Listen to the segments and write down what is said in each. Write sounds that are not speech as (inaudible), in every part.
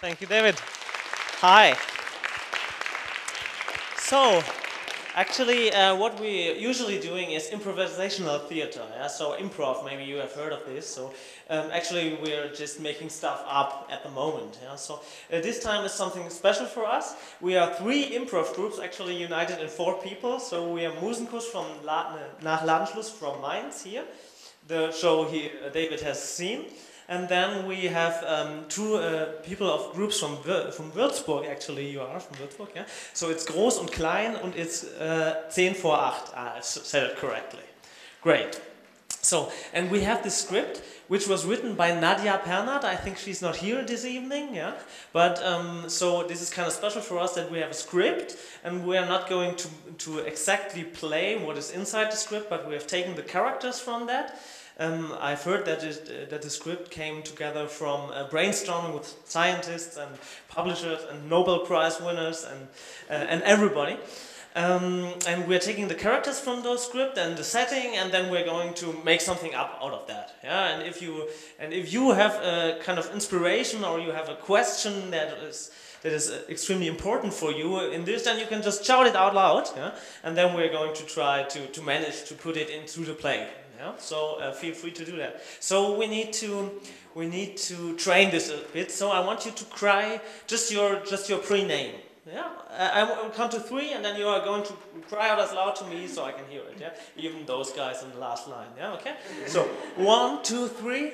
Thank you, David. Hi. So, actually, uh, what we're usually doing is improvisational theater. Yeah? So, improv, maybe you have heard of this. So, um, actually, we're just making stuff up at the moment. Yeah? So, uh, this time is something special for us. We are three improv groups, actually united in four people. So, we are Musenkuss from La nach from Mainz here. The show he, uh, David has seen. And then we have um, two uh, people of groups from, from Würzburg, actually, you are from Würzburg, yeah? So it's Groß und Klein and it's uh, 10 vor 8. Ah, I said it correctly. Great. So, and we have this script which was written by Nadja Pernat. I think she's not here this evening, yeah? But um, so this is kind of special for us that we have a script and we are not going to, to exactly play what is inside the script, but we have taken the characters from that um, I've heard that, it, uh, that the script came together from uh, brainstorming with scientists and publishers and Nobel Prize winners and, uh, and everybody. Um, and we're taking the characters from those script and the setting, and then we're going to make something up out of that. Yeah, and if you and if you have a kind of inspiration or you have a question that is that is uh, extremely important for you in this, then you can just shout it out loud. Yeah, and then we're going to try to to manage to put it into the play. Yeah? So uh, feel free to do that. So we need to we need to train this a bit. So I want you to cry just your just your pre-name. Yeah, I, will count to three, and then you are going to cry out as loud to me so I can hear it. Yeah, even those guys in the last line. Yeah, okay. So one, two, three.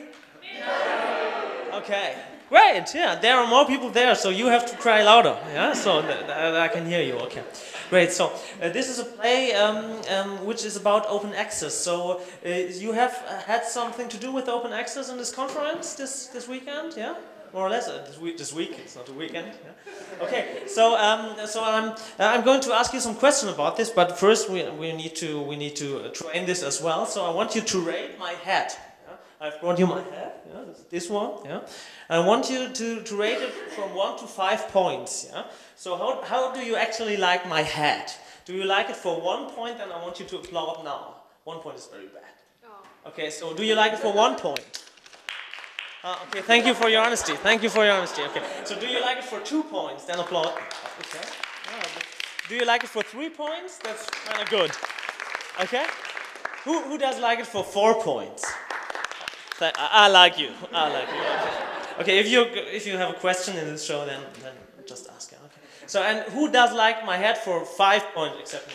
Okay, great. Yeah, there are more people there, so you have to cry louder. Yeah, so I can hear you. Okay. Great. So uh, this is a play um, um, which is about open access. So uh, you have had something to do with open access in this conference this this weekend, yeah? More or less uh, this week. This week. It's not a weekend. Yeah? Okay. So um, so I'm uh, I'm going to ask you some questions about this, but first we we need to we need to train this as well. So I want you to rate my hat. I've brought you my hat. Yeah, this one. Yeah. I want you to, to rate it from one to five points. Yeah. So how, how do you actually like my hat? Do you like it for one point? And I want you to applaud now. One point is very bad. Oh. Okay, so do you like it for one point? Uh, okay, thank you for your honesty. Thank you for your honesty. Okay, so do you like it for two points? Then applaud. Okay. do you like it for three points? That's kind of good. Okay. Who, who does like it for four points? I, like you. I like you. Okay. okay, if you if you have a question in this show, then then just ask. Okay. So, and who does like my hat for five points except me?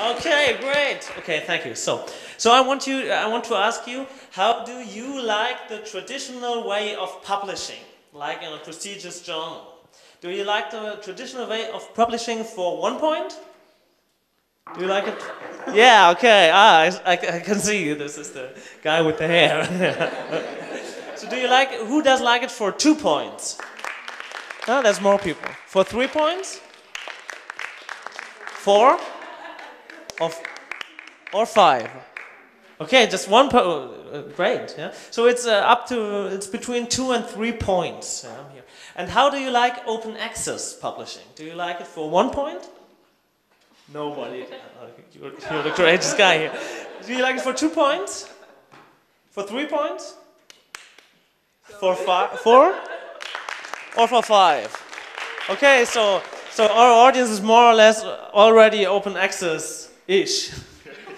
Okay, great. Okay, thank you. So, so I want you, I want to ask you, how do you like the traditional way of publishing, like in a prestigious journal? Do you like the traditional way of publishing for one point? Do you like it? Yeah, okay. Ah, I, I, can see you. This is the guy with the hair. (laughs) so do you like, who does like it for two points? No, there's more people. For three points? Four? Of, or five? Okay, just one po uh, great. Yeah. So it's uh, up to it's between two and three points. Yeah, here. And how do you like open access publishing? Do you like it for one point? Nobody. (laughs) You're, you're the greatest guy here. Do you like it for two points? For three points? For five? Four? or for five? Okay, so, so our audience is more or less already open access-ish.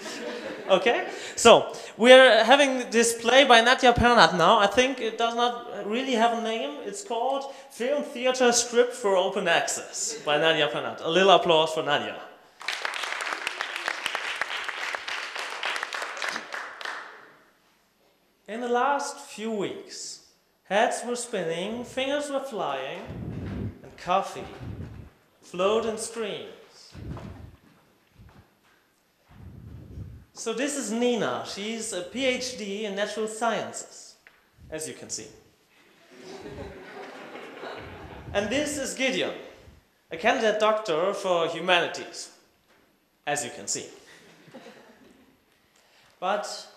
(laughs) okay? So, we're having this play by Nadja Pernat now. I think it does not really have a name. It's called Film Theater Script for Open Access by Nadja Pernat. A little applause for Nadja. In the last few weeks, Heads were spinning, fingers were flying, and coffee flowed in streams. So this is Nina. She's a PhD in natural sciences, as you can see. and this is Gideon, a candidate doctor for humanities, as you can see. But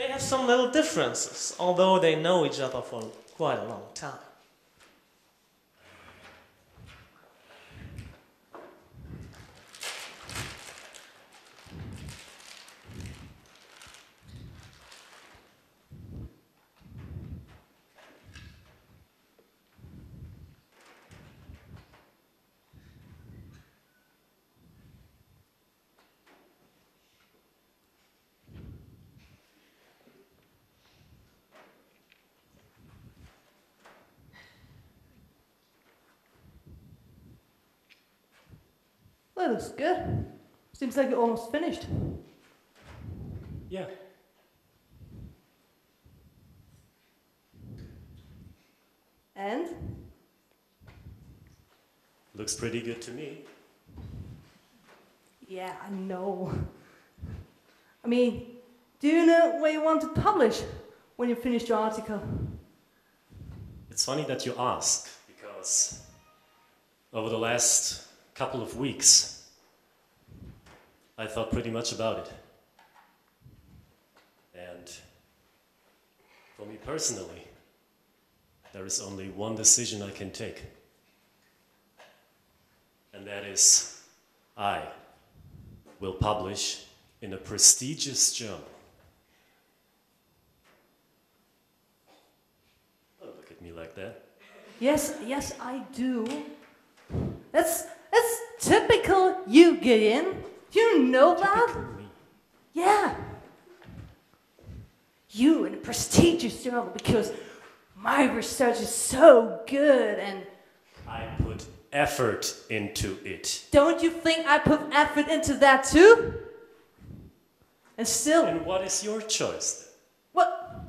they have some little differences, although they know each other for quite a long time. Looks good. Seems like you're almost finished. Yeah. And? Looks pretty good to me. Yeah, I know. I mean, do you know where you want to publish when you finish your article? It's funny that you ask, because over the last couple of weeks, I thought pretty much about it. And for me personally, there is only one decision I can take. And that is I will publish in a prestigious journal. Don't look at me like that. Yes, yes, I do. That's that's typical you, Gideon. You know that? Yeah. You in a prestigious journal because my research is so good and I put effort into it. don't you think I put effort into that too? And still, And what is your choice then? what?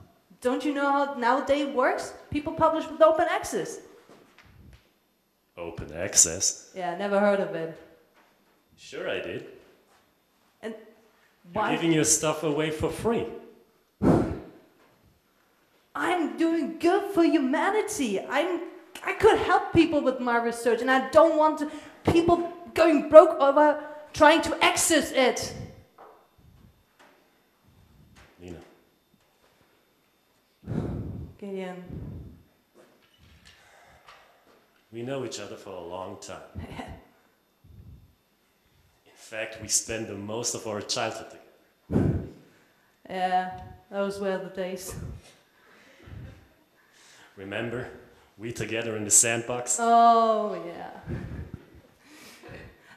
Don't you know how nowadays works? People publish with open access. Open access? Yeah, never heard of it. Sure, I did. And You're giving your stuff away for free. I'm doing good for humanity. I'm I could help people with my research, and I don't want to, people going broke over trying to access it. Lena, Gideon. we know each other for a long time. (laughs) In fact, we spend the most of our childhood together. Yeah, those were the days. Remember? We together in the sandbox? Oh yeah.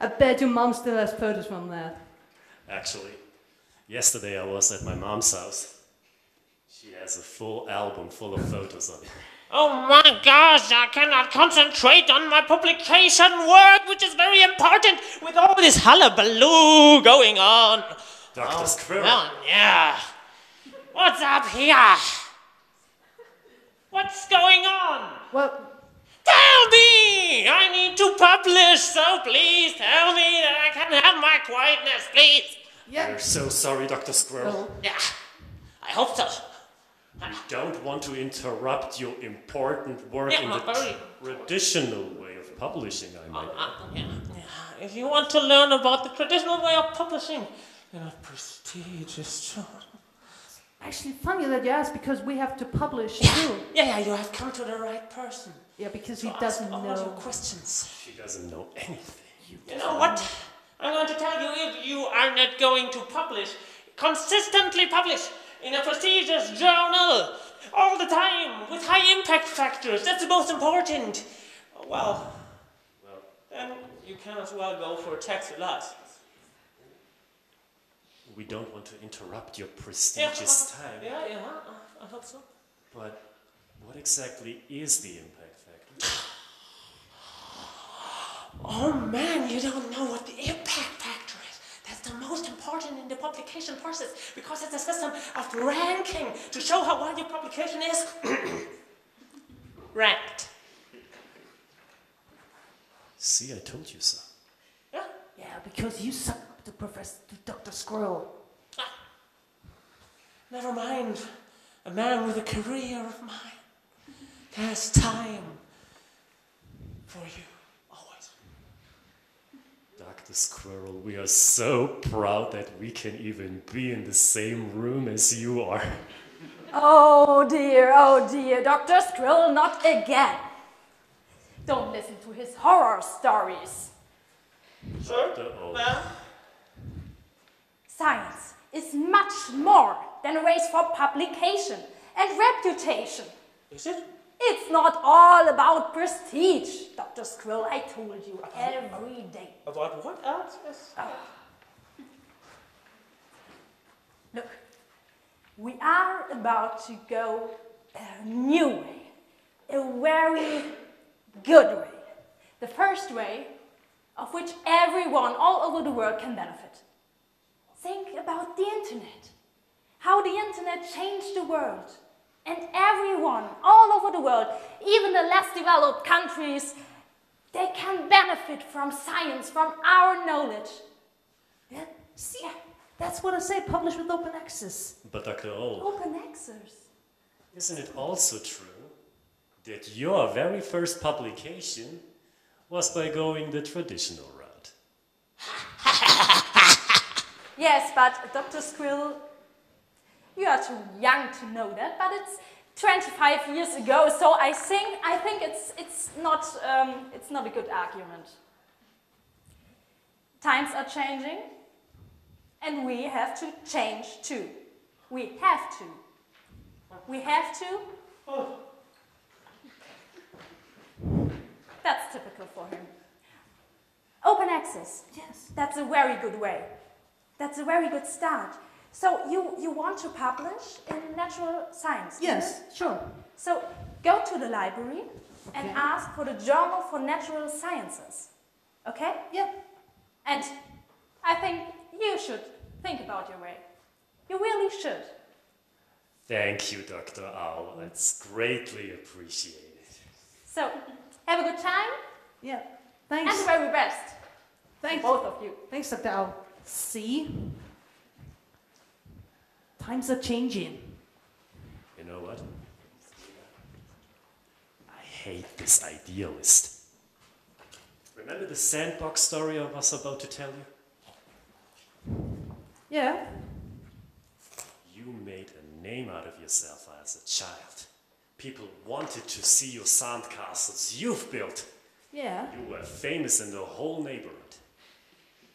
I bet your mom still has photos from that. Actually, yesterday I was at my mom's house. She has a full album full of photos of it. Oh my gosh, I cannot concentrate on my publication work, which is very important with all this hullabaloo going on. Dr. Oh, Squirrel. well, yeah. What's up here? What's going on? Well, Tell me! I need to publish, so please tell me that I can have my quietness, please. yeah. We're so sorry, Dr. Squirrel. Well, Yeah, I hope so. We don't want to interrupt your important work Yeah, in the very- traditional way of publishing, I might add. Uh, yeah, yeah. If you want to learn about the traditional way of publishing in a prestigious journal. actually, funny that you ask because we have to publish too. Yeah, yeah, you have come to the right person. Yeah, because to he doesn't all your know. questions. She doesn't know anything. You know what? I'm going to tell you if you are not going to publish, consistently publish in a prestigious journal all the time with high impact factors. That's the most important. Well, Well, then you can as well go for a taxi license. we don't want to interrupt your Yeah, prestigious uh, time. Yeah, yeah, uh, I hope so. But what exactly is the impact factor? (sighs) Oh man, you don't know what the impact factor is. That's the most important in the publication process because it's a system of ranking to show how well your publication is (coughs) ranked. See, I told you so. Yeah? Yeah, because you suck up to Professor to Dr. Squirrel. Ah. Never mind. A man with a career of mine has time for you always. Dr. Squirrel, we are so proud that we can even be in the same room as you are. Oh dear, oh dear, Dr. Skrill, not again. Don't listen to his horror stories. Sir? Uh-oh. Ma'am? Science is much more than a race for publication and reputation. Is it? It's not all about prestige, Dr. Skrill, I told you every day. About what else? is... Yes. Uh, look, we are about to go a new way, a very good way. The first way of which everyone all over the world can benefit. Think about the internet. How the internet changed the world. And everyone all over the world, even the less developed countries, they can benefit from science, from our knowledge. Yeah, see, that's what I say, publish with open access. But Dr. O, Open access. isn't it also true that your very first publication was by going the traditional route? (laughs) Yes, but Dr. Squill, you are too young to know that, but it's 25 years ago, so I think, I think it's, it's, not, um, it's not a good argument. Times are changing, and we have to change too. We have to. We have to. That's typical for him. Open access. Yes. That's a very good way. That's a very good start. So you, you want to publish in natural science? Yes, sure. So go to the library and ask for the Journal for Natural Sciences. Okay? Yeah. And I think you should think about your way. You really should. Thank you, Dr. Owl. It's greatly appreciated. So have a good time Yeah. and Thanks. the very best. Thanks. Both of you. Thanks, Dr. Al. See? Times are changing. You know what? I hate this idealist. Remember the sandbox story I was about to tell you? Yeah. You made a name out of yourself as a child. People wanted to see your sandcastles you've built. Yeah. You were famous in the whole neighborhood.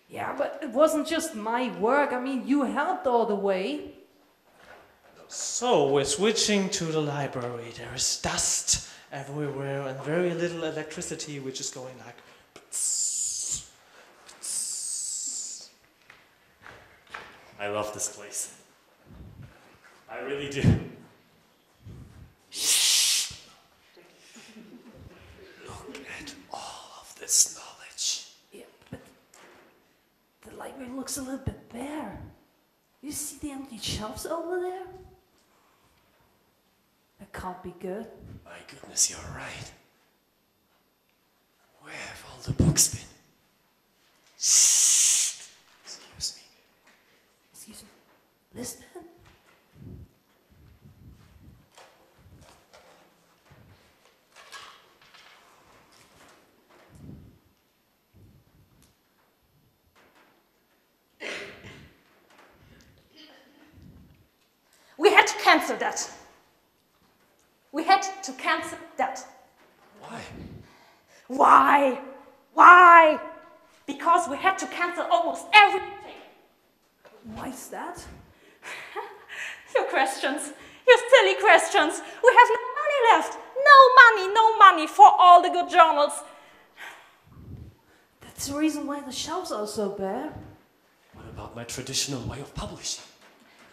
Yeah, but it wasn't just my work. I mean, you helped all the way. So we're switching to the library. There is dust everywhere and very little electricity, which is going like. I love this place. I really do. Look at all of this knowledge. Yeah, but the library looks a little bit bare. You see the empty shelves over there? That can't be good. My goodness, you're right. Where have all the books been? Shh. Excuse me. Excuse me. Listen. We had to cancel that. We had to cancel that. Why? Why? Why? Because we had to cancel almost everything. Why is that? (laughs) Your questions, your silly questions. We have no money left. No money, no money for all the good journals. That's the reason why the shelves are so bare. What about my traditional way of publishing?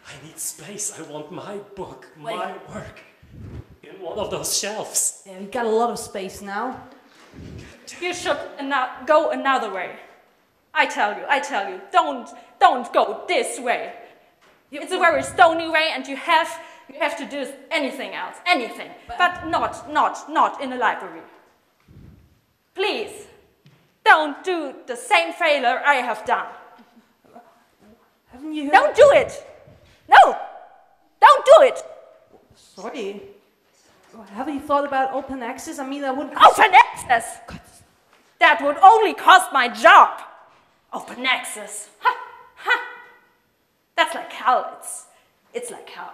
I need space. I want my book, Wait. my work, in one of those shelves. Yeah, we got a lot of space now. You should ano- go another way. I tell you, I tell you, don't, don't go this way. It's a very stony way, and you have, you have to do anything else, anything, but not, not, not in a library. Please, don't do the same failure I have done. Haven't you? Don't do it. No, don't do it. Sorry. Haven't you thought about open access? I mean, I wouldn't. Open access. That would only cost my job. Open access. Ha, ha. That's like hell. It's, it's like hell.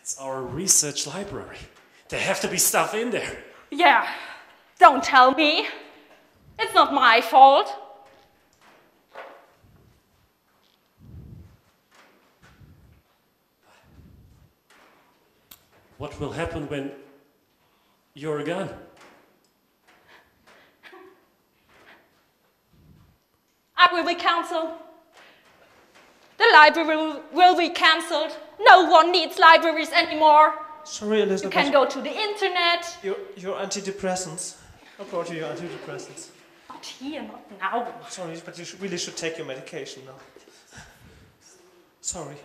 It's our research library. There have to be stuff in there. Yeah, don't tell me. It's not my fault. What will happen when you're gone? I will be cancelled. The library will, will be cancelled. No one needs libraries anymore. Sorry, Elizabeth. You can go to the internet. Your, your antidepressants. I brought you your antidepressants. Not here, not now. Sorry, but you should, really should take your medication now. Sorry.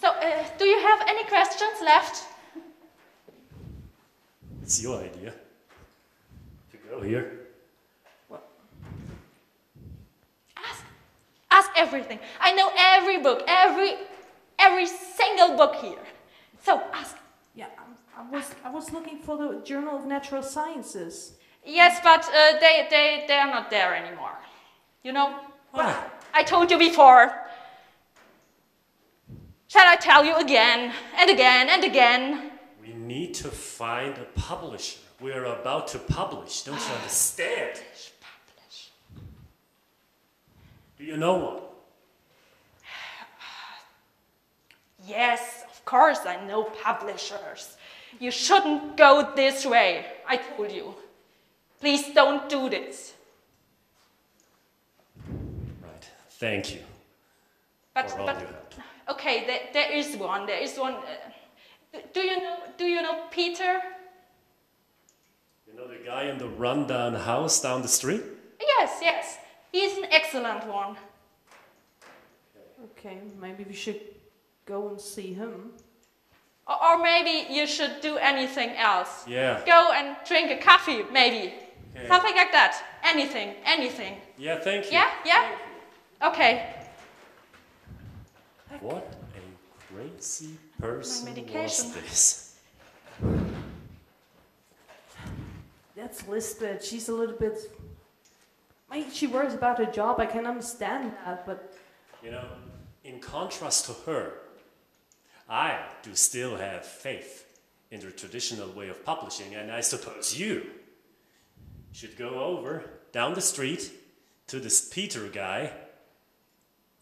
So, uh, do you have any questions left? It's your idea to go here. Ask, ask everything. I know every book, every, every single book here. So ask. Yeah, I, I was I was looking for the Journal of Natural Sciences. Yes, but uh, they, they, they are not there anymore. You know? Why? I told you before. Shall I tell you again and again and again? We need to find a publisher. We're about to publish. Don't you understand? Publish. Do you know one? Yes, of course I know publishers. You shouldn't go this way, I told you. Please don't do this. Right. Thank you But, for all but your help. okay, there, there is one. There is one. Uh, do you know? Do you know Peter? You know the guy in the rundown house down the street? Yes, yes. He's an excellent one. Okay, maybe we should go and see him. Or, or maybe you should do anything else. Yeah. Go and drink a coffee, maybe. Okay. Something like that. Anything, anything. Yeah, thank you. Yeah, yeah? Okay. What a crazy person was medication. this? That's Lisbeth. She's a little bit. She worries about her job. I can understand that, but You know, in contrast to her, I do still have faith in the traditional way of publishing, and I suppose you should go over down the street to this Peter guy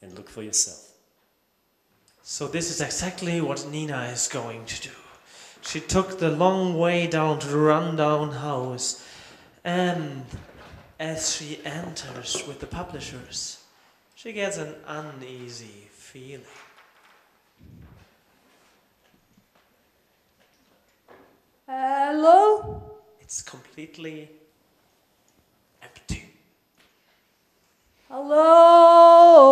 and look for yourself. So this is exactly what Nina is going to do. She took the long way down to the rundown house, and as she enters with the publishers, she gets an uneasy feeling. hello. It's completely empty. Hello.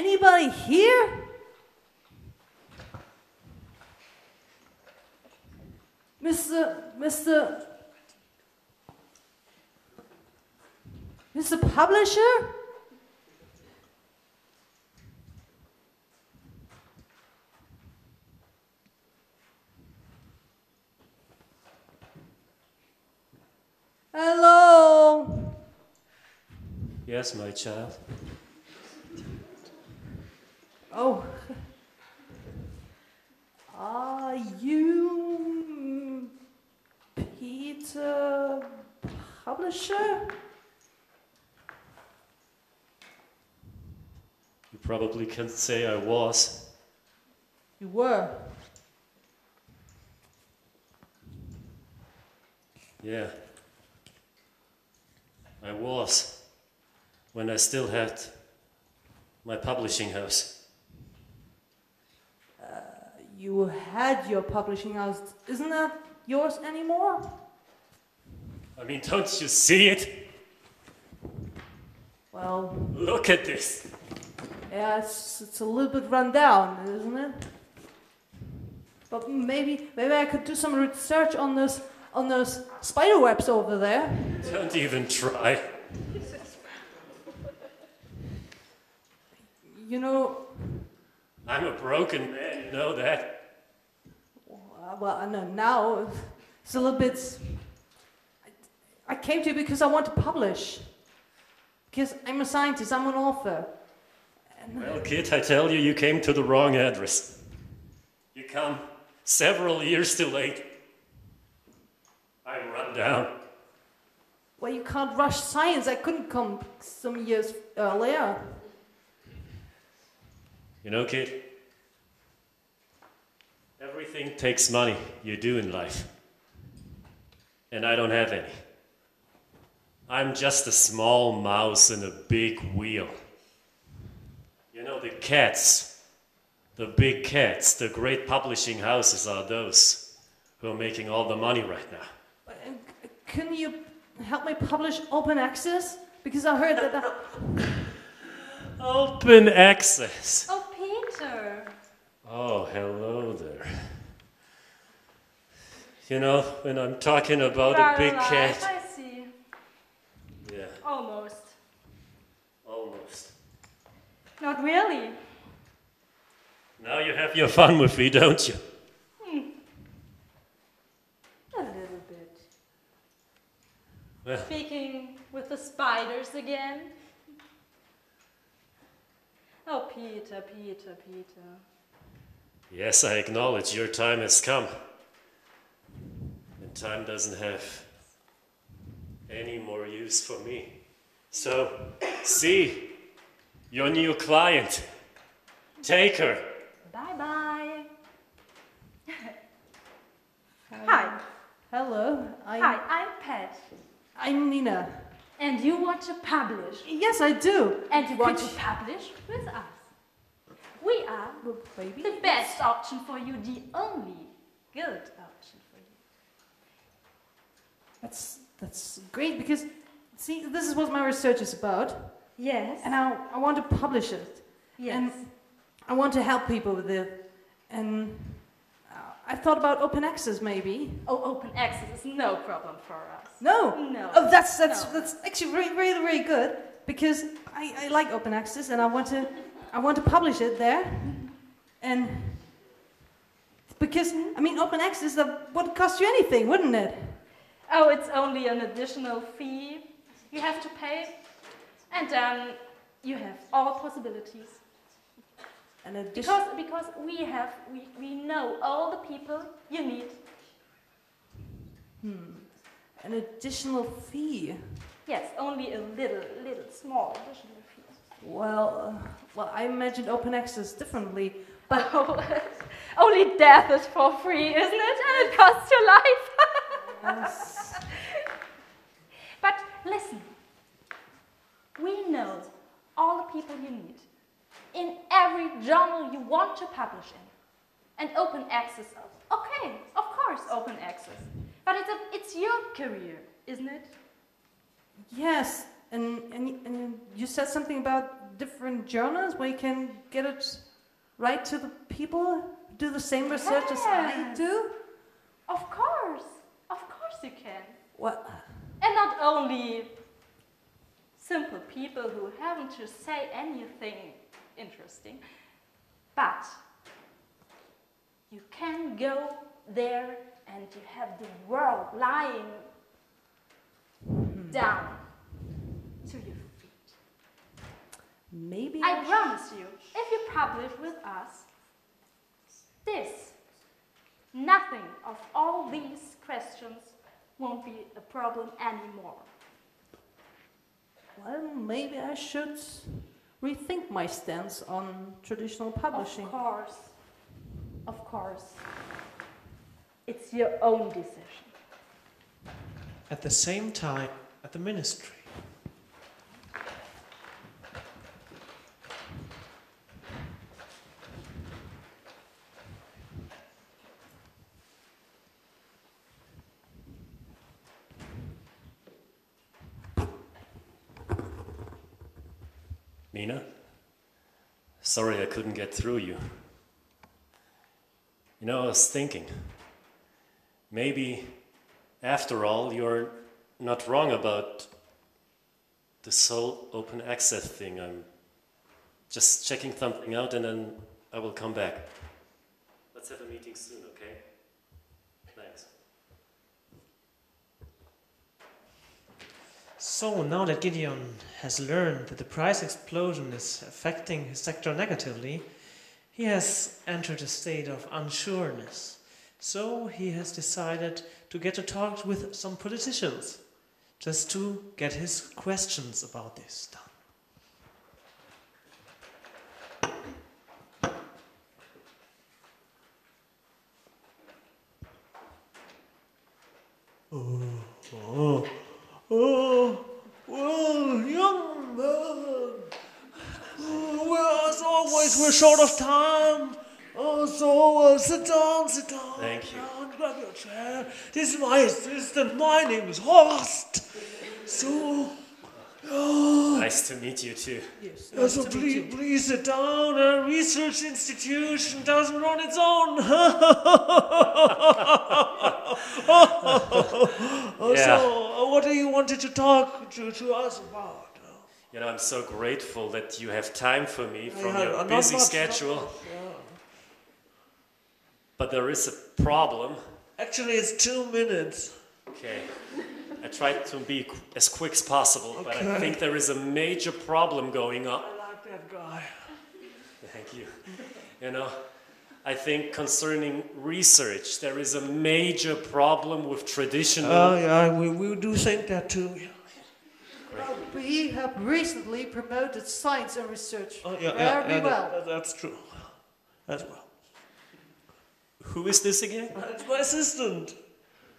Anybody here? Mr. Mr. Mr. Publisher? Hello. Yes, my child. Oh. Are you Peter Publisher? You probably can't say I was. You were. Yeah. I was. When I still had my publishing house. You had your publishing house. Isn't that yours anymore? I mean, don't you see it? Well, Look at this. yeah, it's, it's a little bit run down, isn't it? But maybe maybe I could do some research on those on those spider webs over there. Don't even try. You know, I'm a broken man, you know that. Uh, well, I know now it's a little bit. I, I came to you because I want to publish. Because I'm a scientist, I'm an author. And Well, kid, I tell you, you came to the wrong address. You come several years too late. I'm run down. well, you can't rush science. I couldn't come some years earlier. You know, kid, everything takes money you do in life. And I don't have any. I'm just a small mouse in a big wheel. You know, the cats, the big cats, the great publishing houses are those who are making all the money right now. Can you help me publish open access? Because I heard that. that (laughs) Open access. Oh, Peter. Oh, hello there. You know, when I'm talking about a Right, big right, cat. I see. Yeah, Almost. almost. Not really. Now you have your fun with me, don't you? Hmm. A little bit. Well, Speaking with the spiders again. Oh, Peter, Peter, Peter. yes, I acknowledge your time has come. And time doesn't have any more use for me. So, see, your new client. Take her. Bye bye. Hi. Hello, I'm, Hi, I'm Pat. I'm Nina. And you want to publish. Yes, I do. And you want to publish with us. We are Maybe. the best option for you, the only good option for you. That's that's great because see, this is what my research is about, Yes. and I I want to publish it. yes. And I want to help people with it, and I thought about open access maybe. oh, open access is no problem for us. No. No. Oh, that's that's No. that's actually really really really good because I, I like open access and I want to I want to publish it there, and because I mean open access that would cost you anything, wouldn't it? Oh, it's only an additional fee you have to pay. And then you have all possibilities. Because, because we have, we, we know all the people you need. Hmm. An additional fee. Yes, only a little, little, small additional fee. Well, uh, well, I imagined open access differently. But (laughs) only death is for free, isn't it? And it costs your life. Yes. (laughs) But listen, we know all the people you need in every journal you want to publish in. And open access, okay, of course, open access. But it's, a, it's your career, isn't it? Yes, and, and and you said something about different journals where you can get it right to the people who do the same research as I do. Of course, of course you can. What? And not only simple people who haven't to say anything interesting, but you can go there and you have the world lying down to your feet. Maybe I promise you, if you publish with us, this, nothing of all these questions won't be a problem anymore. Well, maybe I should rethink my stance on traditional publishing. Of course. Of course. It's your own decision. At the same time, at the ministry. Nina? Sorry I couldn't get through you. You know, I was thinking. Maybe, after all, you're not wrong about this whole open access thing. I'm just checking something out and then I will come back. Let's have a meeting soon, okay? Thanks. So now that Gideon has learned that the price explosion is affecting his sector negatively, he has entered a state of unsureness. So he has decided to get to talk with some politicians, just to get his questions about this done. Oh, oh, oh, where has always short of time. Oh, so uh, sit down, sit down. Thank you. Down, grab your chair. This is my assistant. My name is Horst. So, Nice to meet you too. Yes. uh, so please, please sit down. A research institution doesn't run its own. (laughs) Oh, Yeah. So, uh, what do you wanted to talk to, to us about? You know, I'm so grateful that you have time for me from Yeah, your busy much, schedule. yeah. But there is a problem. Actually, it's two minutes. Okay. I tried to be qu- as quick as possible, but I think there is a major problem going on. I like that guy. Thank you. You know, I think concerning research, there is a major problem with traditional. Oh, yeah, we, we do think that too. Yeah. We have recently promoted science and research Oh, yeah, very yeah, yeah, well. that- that's true. As well. Who is this again? It's my assistant.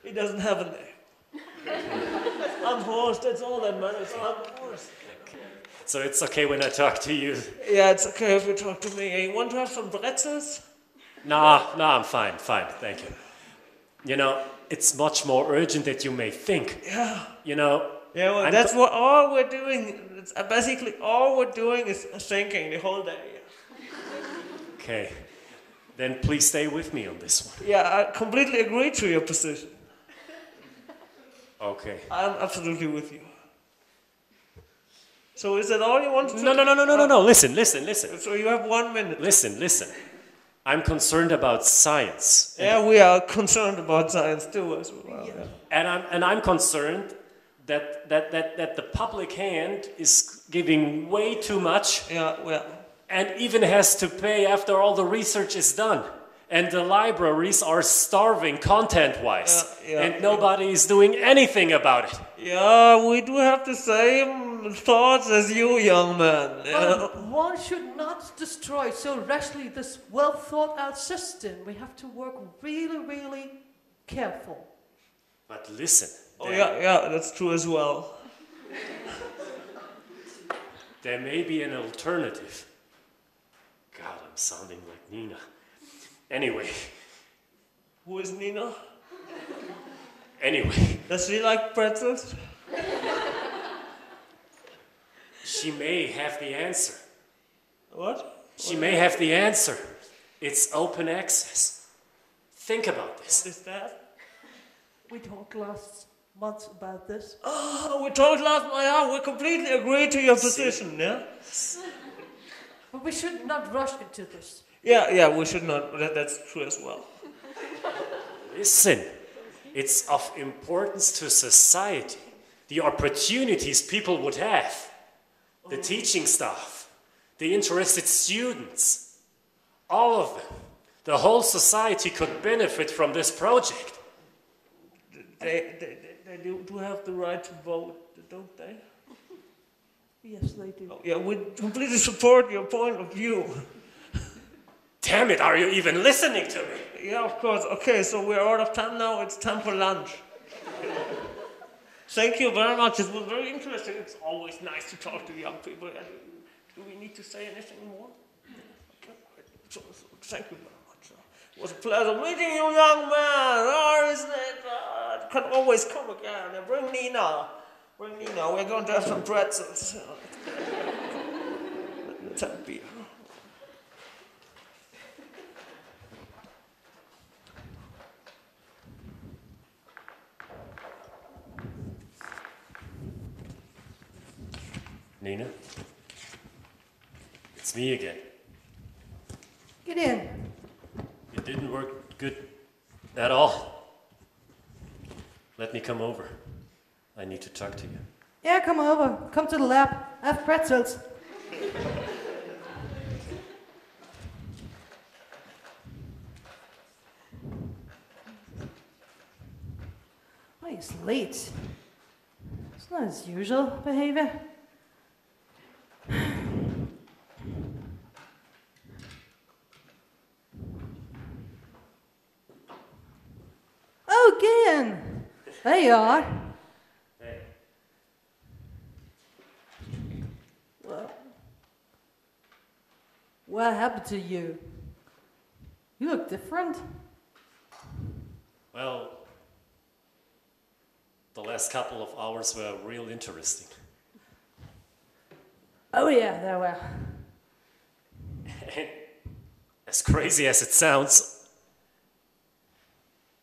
He doesn't have a name. (laughs) I'm Horst, that's all that matters. I'm Horst. So it's okay when I talk to you. Yeah, it's okay if you talk to me. You want to have some pretzels? Nah, nah, I'm fine, fine, thank you. You know, it's much more urgent than you may think. Yeah. You know, Yeah, well, I'm that's co- what all we're doing. It's, uh, basically, all we're doing is thinking the whole day. okay. Then please stay with me on this one. Yeah, I completely agree to your position. Okay. I'm absolutely with you. So is that all you want to No, no, no, no, no, no, no. Listen, listen, listen. So you have one minute. Listen, listen. I'm concerned about science. Yeah, we are concerned about science too as well. yeah. And I'm, and I'm concerned that, that, that, that the public hand is giving way too much Yeah, well, and even has to pay after all the research is done. And the libraries are starving content wise. Yeah, yeah, and nobody is doing anything about it. yeah, we do have the same thoughts as you, young man. Yeah. But one should not destroy so rashly this well thought out system. We have to work really, really careful. But listen, Oh, yeah, yeah, that's true as well. there may be an alternative. God, I'm sounding like Nina. Anyway, Who is Nina? anyway, Does she like pretzels? she may have the answer. What? She may have the answer. It's open access. Think about this. What is that? We talked last month about this. Oh, we talked last night. Yeah, we completely agree to your position. Yeah. (laughs) But we should not rush into this. Yeah, yeah, we should not. That, that's true as well. (laughs) Listen, it's of importance to society. The opportunities people would have, the oh. teaching staff, the interested students, all of them. The whole society could benefit from this project. They, they, they, do, do have the right to vote, don't they? Yes, they do. Oh, yeah, we completely support your point of view. (laughs) Damn it, are you even listening to me? Yeah, of course. Okay, so we're out of time now. It's time for lunch. Thank you very much. It was very interesting. It's always nice to talk to young people. Do we need to say anything more? Okay. So, so thank you It was a pleasure meeting you, young man. Oh, isn't it? Uh, can always come again. Bring Nina. Bring Nina. We're going to have some pretzels. Let's have beer. Nina? It's me again. Get in. It didn't work good at all. Let me come over. I need to talk to you. Yeah, come over. Come to the lab. I Have pretzels. Oh, he's late. It's not his usual behavior. Oh, Gian! There you are. Hey. Well, What happened to you? You look different. Well, the last couple of hours were real interesting. Oh, yeah, they were. As crazy as it sounds,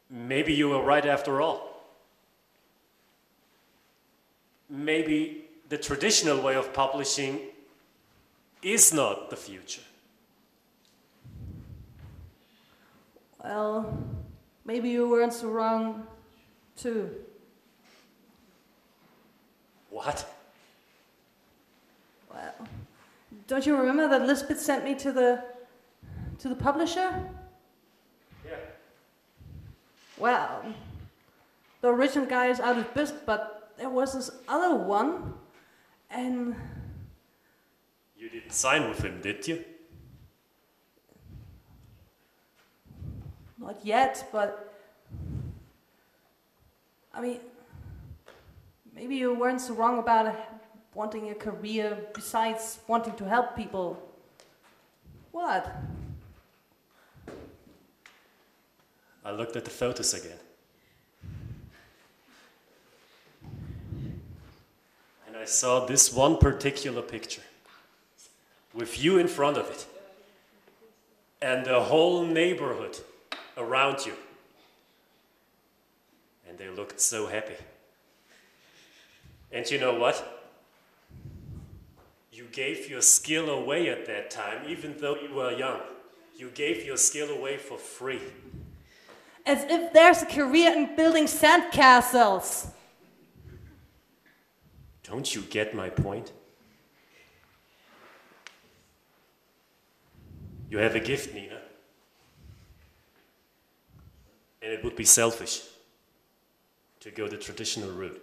maybe you were right after all. Maybe the traditional way of publishing is not the future. Well, maybe you weren't so wrong, too. What? Well, don't you remember that Lisbeth sent me to the to the publisher? Yeah. Well, the original guy is out of business, but there was this other one, and You didn't sign with him, did you? not yet, but I mean, maybe you weren't so wrong about wanting a career besides wanting to help people. What? I looked at the photos again. I saw this one particular picture with you in front of it and the whole neighborhood around you. And they looked so happy. And you know what? You gave your skill away at that time, even though you were young. You gave your skill away for free. As if there's a career in building sandcastles. Don't you get my point? You have a gift, Nina. And it would be selfish to go the traditional route.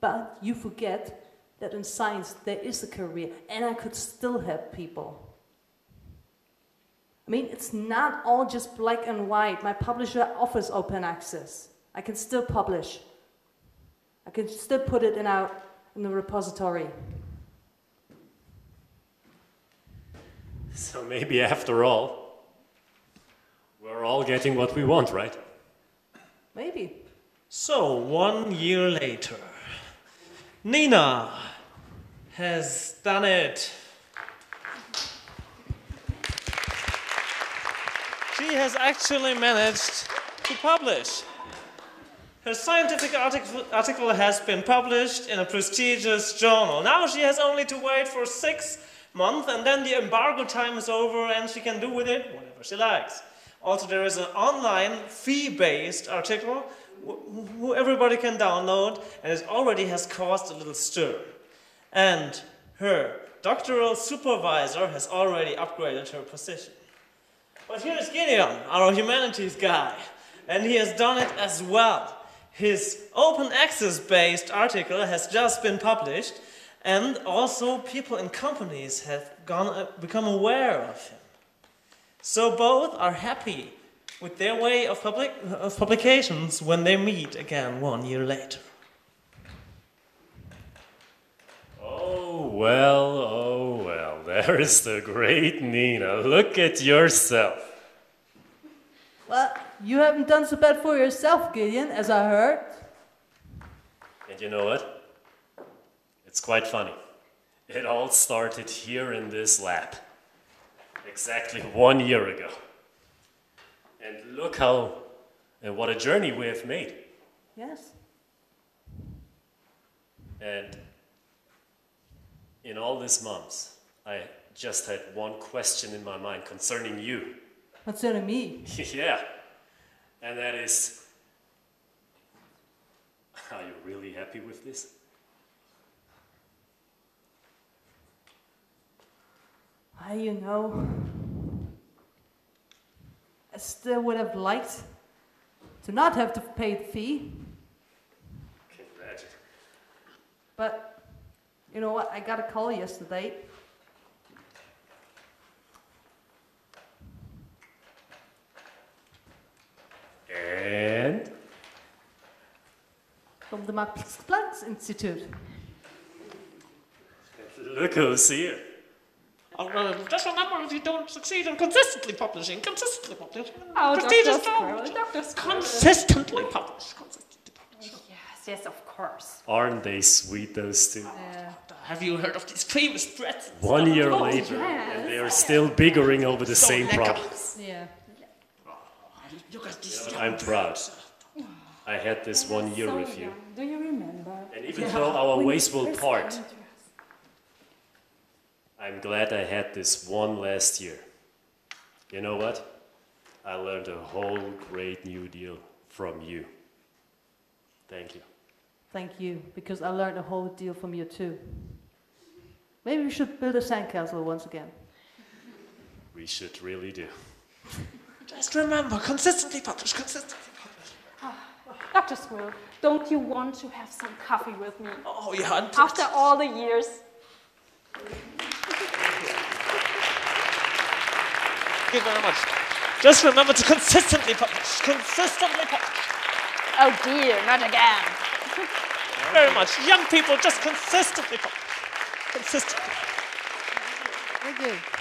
But you forget that in science there is a career and I could still help people. I mean, it's not all just black and white. My publisher offers open access. I can still publish. I can still put it in our in the repository. So maybe after all, we're all getting what we want, right? Maybe. So, one year later, Nina has done it. She has actually managed to publish. Her scientific article, has been published in a prestigious journal. Now she has only to wait for six months and then the embargo time is over and she can do with it whatever she likes. Also, there is an online fee-based article who everybody can download and it already has caused a little stir. And her doctoral supervisor has already upgraded her position. But here's Gideon, our humanities guy, and he has done it as well. His open access based article has just been published, and also people in companies have gone, uh, become aware of him. So both are happy with their way of, public, of publications when they meet again one year later. Oh, well, oh, well. There is the great Nina. Look at yourself. Well, you haven't done so bad for yourself, Gideon, as I heard. And you know what? It's quite funny. It all started here in this lab, exactly one year ago. And look how and what a journey we have made. Yes. And in all these months, I just had one question in my mind concerning you. Concerning me. (laughs) yeah. And that is Are you really happy with this? I, you know, I still would have liked to not have to pay the fee, Can imagine. but you know what? I got a call yesterday. And from the Max Planck Institute. Look who's here. Oh, uh, just remember, if you don't succeed in consistently publishing, consistently publishing, Oh, prestigious Dr. Squirrel, journals, Dr. Squirrel. consistently publish, consistently publish. Yes, yes, of course. Aren't they sweet, those two? Yeah. Have you heard of these famous pretzels? One year Oh, later, yes. and they are still bickering over the So same lecker. problem. Yeah. Look at these I'm proud. I had this one year So with you. young. Do you remember? And even though our When ways will part, came to us? I'm glad I had this one last year. You know what? I learned a whole great new deal from you. Thank you. Thank you, because I learned a whole deal from you too. Maybe we should build a sandcastle once again. We should really do. Just remember, consistently publish, consistently publish. Ah, Dr. Squirrel, don't you want to have some coffee with me? Oh, yeah. and- After all the years. Thank you very much. Just remember to consistently publish, consistently publish. Oh dear, not again. (laughs) Very much. Young people, just consistently. Consistently. Thank you.